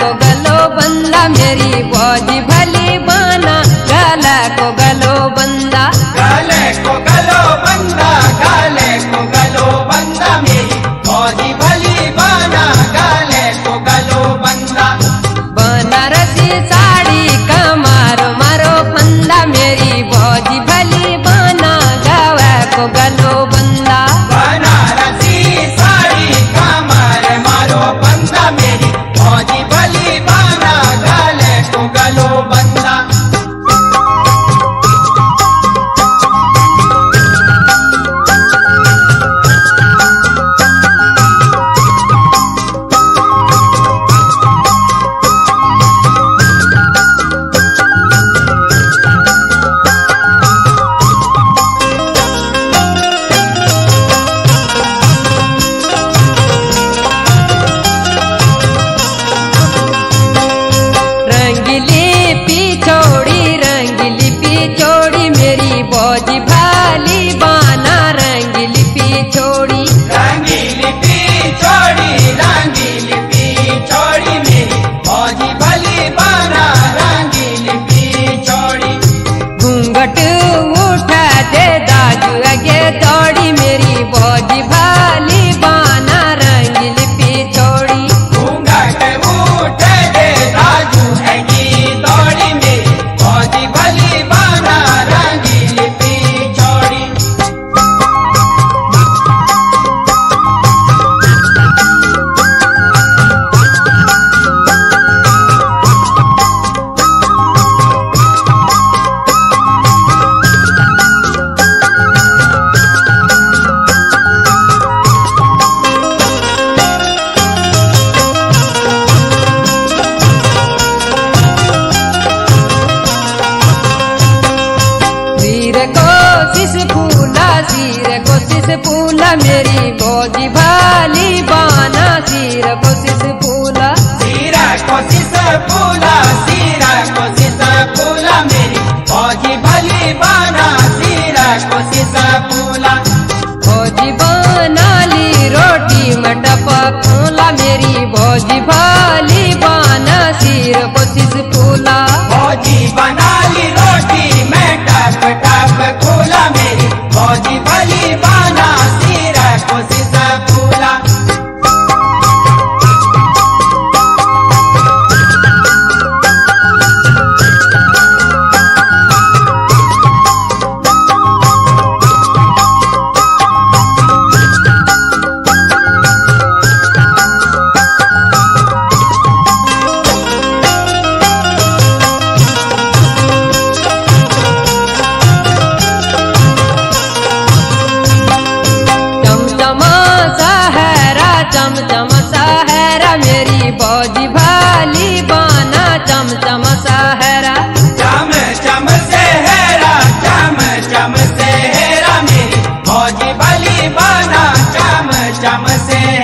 को गलो बंदा मेरी बौजी भली बाना गला को பட்டு सीर कोशिश फूला मेरी भौजी भाली बाना सीर कोशिश फूला। सीरा कोशिश फूला I must say.